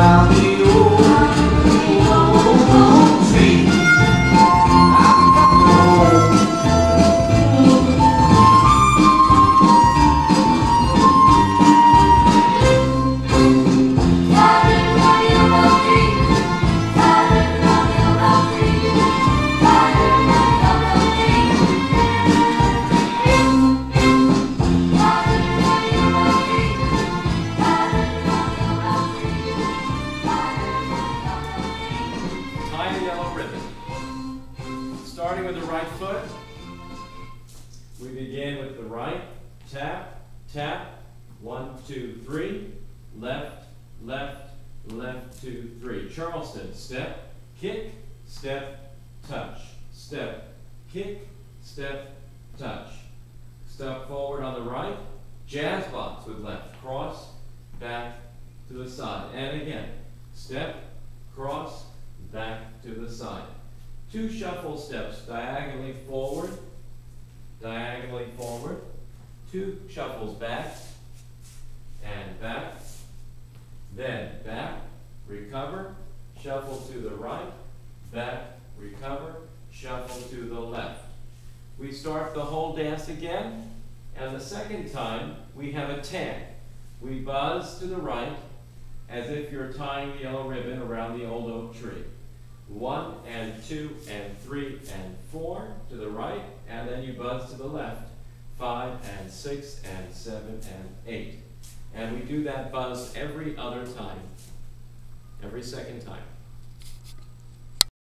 around the yellow ribbon. Starting with the right foot, we begin with the right tap, tap, one, two, three, left, left, left, two, three. Charleston, step, kick, step, touch, step, kick, step, touch. Step forward on the right, jazz box with left, cross, back to the side. And again, step, cross, back to the side. Two shuffle steps diagonally forward, diagonally forward. Two shuffles back and back. Then back, recover, shuffle to the right, back, recover, shuffle to the left. We start the whole dance again, and the second time we have a tag. We buzz to the right as if you're tying the yellow ribbon around the old oak tree. One and two and three and four to the right, and then you buzz to the left. Five and six and seven and eight. And we do that buzz every other time, every second time.